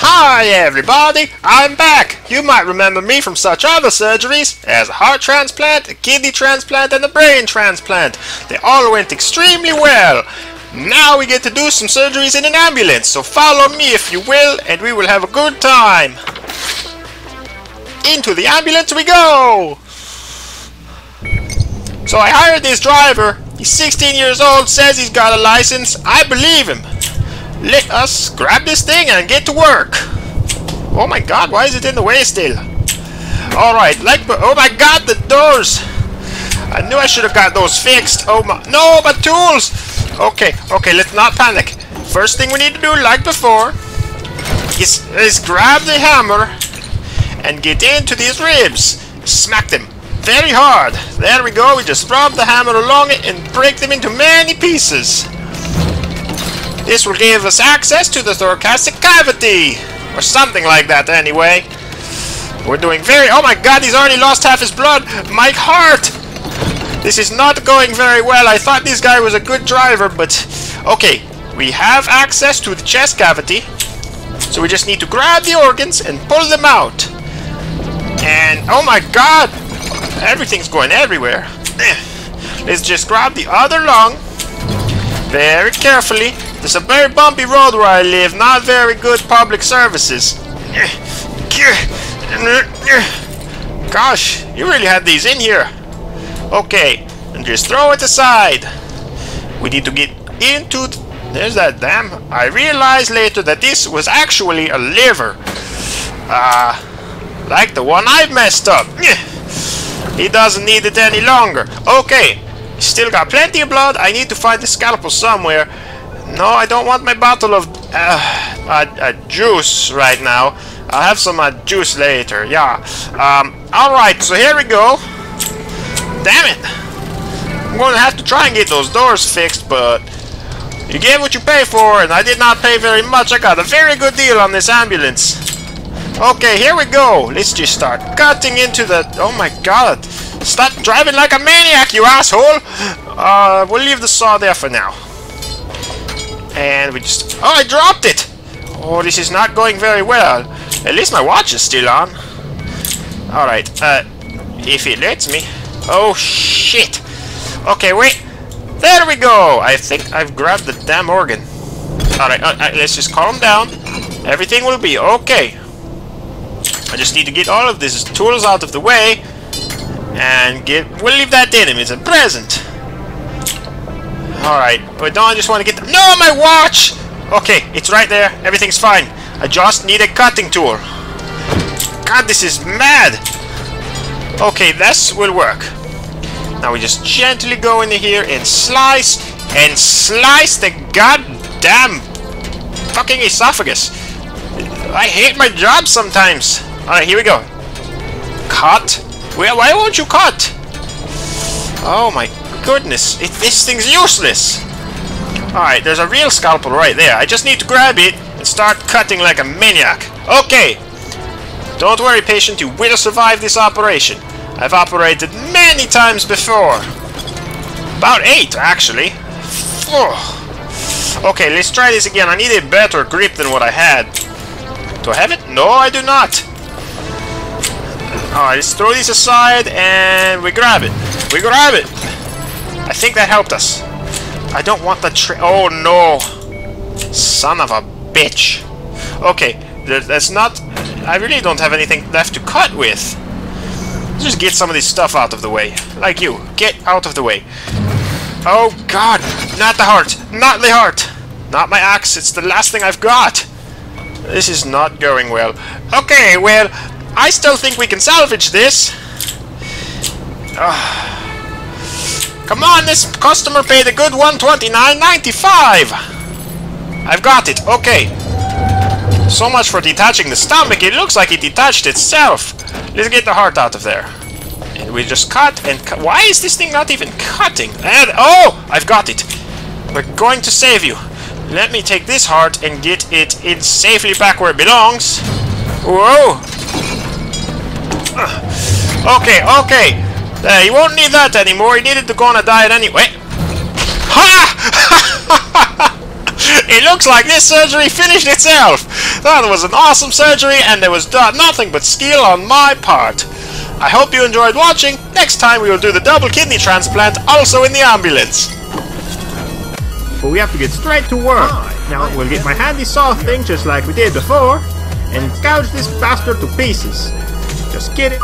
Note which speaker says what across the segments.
Speaker 1: Hi everybody, I'm back! You might remember me from such other surgeries as a heart transplant, a kidney transplant and a brain transplant. They all went extremely well. Now we get to do some surgeries in an ambulance, so follow me if you will and we will have a good time. Into the ambulance we go! So I hired this driver. He's 16 years old, says he's got a license. I believe him. Let us grab this thing and get to work. Oh my god, why is it in the way still? Alright, like, oh my god, the doors! I knew I should have got those fixed. Oh my, no, my tools! Okay, okay, let's not panic. First thing we need to do, like before, is, is grab the hammer and get into these ribs. Smack them very hard. There we go, we just rub the hammer along it and break them into many pieces. This will give us access to the thoracic cavity! Or something like that, anyway. We're doing very... Oh my god, he's already lost half his blood! My heart! This is not going very well. I thought this guy was a good driver, but... Okay, we have access to the chest cavity. So we just need to grab the organs and pull them out. And... Oh my god! Everything's going everywhere. Eh, let's just grab the other lung. Very carefully. There's a very bumpy road where I live, not very good public services. Gosh, you really had these in here. Okay, and just throw it aside. We need to get into... There's that dam. I realized later that this was actually a liver. Uh, like the one I messed up. He doesn't need it any longer. Okay, still got plenty of blood. I need to find the scalpel somewhere. No, I don't want my bottle of uh, juice right now. I'll have some uh, juice later, yeah. Um, Alright, so here we go. Damn it! I'm to have to try and get those doors fixed, but you get what you pay for, and I did not pay very much. I got a very good deal on this ambulance. Okay, here we go. Let's just start cutting into the... Oh my god. Stop driving like a maniac, you asshole! Uh, we'll leave the saw there for now. And we just... Oh, I dropped it! Oh, this is not going very well. At least my watch is still on. Alright, uh, if it lets me. Oh, shit! Okay, wait. There we go! I think I've grabbed the damn organ. Alright, uh, uh, let's just calm down. Everything will be okay. I just need to get all of these tools out of the way and get... We'll leave that in him. It's a present. Alright, but don't I just want to get... No, my watch! Okay, it's right there. Everything's fine. I just need a cutting tool. God, this is mad! Okay, this will work. Now we just gently go in here and slice and slice the goddamn fucking esophagus. I hate my job sometimes. Alright, here we go. Cut. Well, why won't you cut? Oh my goodness. It, this thing's useless. Alright, there's a real scalpel right there. I just need to grab it and start cutting like a maniac. Okay. Don't worry, patient. You will survive this operation. I've operated many times before. About eight, actually. Oh. Okay, let's try this again. I need a better grip than what I had. Do I have it? No, I do not. Alright, let's throw this aside and we grab it. We grab it! I think that helped us. I don't want the tra- Oh no! Son of a bitch. Okay, that's not... I really don't have anything left to cut with. Just get some of this stuff out of the way. Like you. Get out of the way. Oh god! Not the heart! Not the heart! Not my axe, it's the last thing I've got! This is not going well. Okay, well, I still think we can salvage this. Uh, come on, this customer paid a good 129.95. I've got it. Okay. So much for detaching the stomach. It looks like it detached itself. Let's get the heart out of there. And we just cut and. Why is this thing not even cutting? And oh, I've got it. We're going to save you. Let me take this heart and get it in safely back where it belongs. Whoa! Okay, okay. Uh, you won't need that anymore. You needed to go on a diet anyway. Ha! it looks like this surgery finished itself. that was an awesome surgery and there was nothing but skill on my part. I hope you enjoyed watching. Next time we will do the double kidney transplant also in the ambulance. But we have to get straight to work. Now we'll get my handy saw thing just like we did before and gouge this bastard to pieces. Just kidding.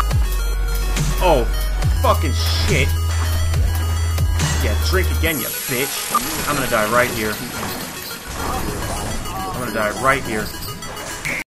Speaker 1: Oh, fucking shit. Yeah, drink again, you bitch. I'm gonna die right here. I'm gonna die right here.